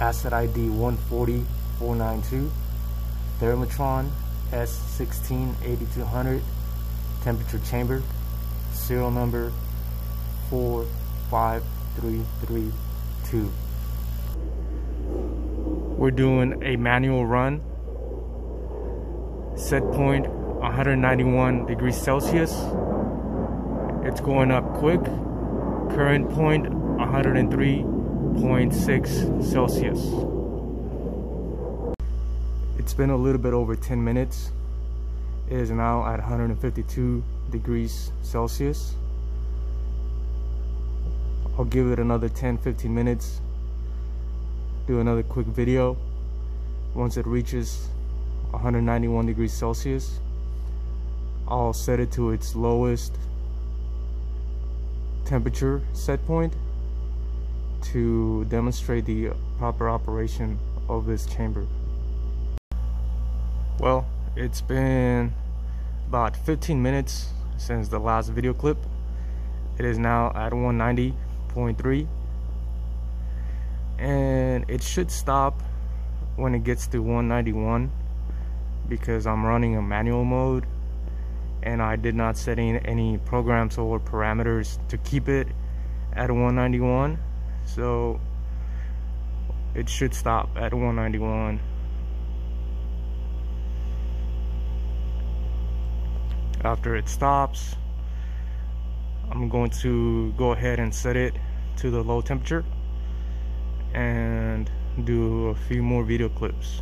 Asset ID 140492, Thermotron S168200, temperature chamber, serial number 45332. We're doing a manual run, set point 191 degrees Celsius. It's going up quick, current point 103.6 Celsius. It's been a little bit over 10 minutes. It is now at 152 degrees Celsius. I'll give it another 10-15 minutes. Do another quick video. Once it reaches 191 degrees Celsius, I'll set it to its lowest temperature set point to demonstrate the proper operation of this chamber. Well, it's been about 15 minutes since the last video clip. It is now at 190.3 and it should stop when it gets to 191 because I'm running a manual mode and I did not set in any programs or parameters to keep it at 191 so it should stop at 191 after it stops I'm going to go ahead and set it to the low temperature and do a few more video clips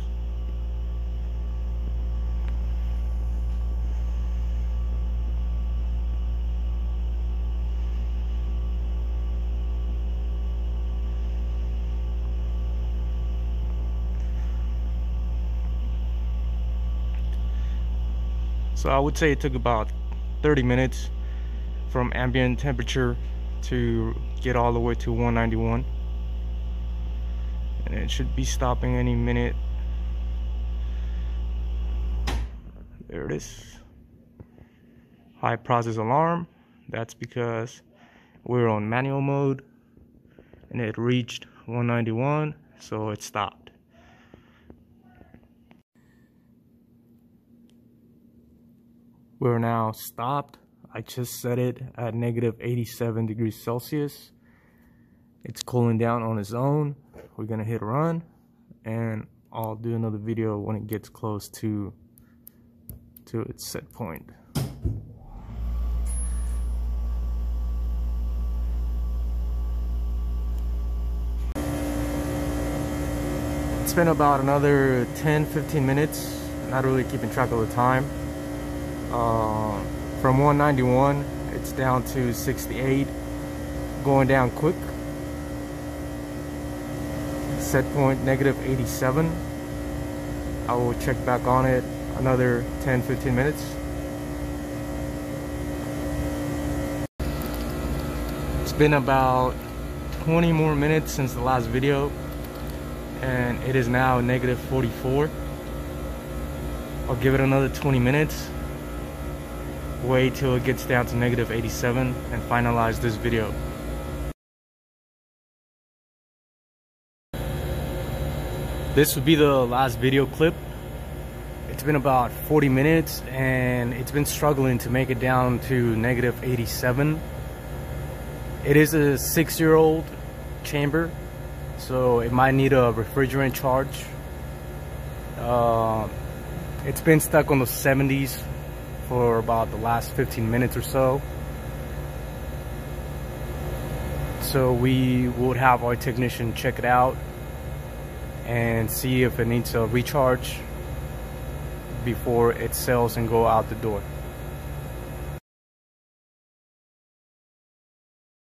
So I would say it took about 30 minutes from ambient temperature to get all the way to 191 and it should be stopping any minute. There it is. High process alarm. That's because we're on manual mode and it reached 191 so it stopped We're now stopped. I just set it at negative 87 degrees Celsius. It's cooling down on its own. We're gonna hit run and I'll do another video when it gets close to to its set point. It's been about another 10-15 minutes. Not really keeping track of the time. Uh, from 191, it's down to 68, going down quick. Set point negative 87. I will check back on it another 10-15 minutes. It's been about 20 more minutes since the last video and it is now negative 44. I'll give it another 20 minutes wait till it gets down to negative 87 and finalize this video. This would be the last video clip. It's been about 40 minutes and it's been struggling to make it down to negative 87. It is a six year old chamber, so it might need a refrigerant charge. Uh, it's been stuck on the 70s for about the last 15 minutes or so. So we would have our technician check it out and see if it needs a recharge before it sells and go out the door.